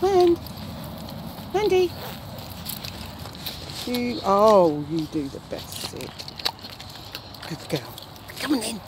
Come on. You, oh, you do the best sit. Good girl. Come on in.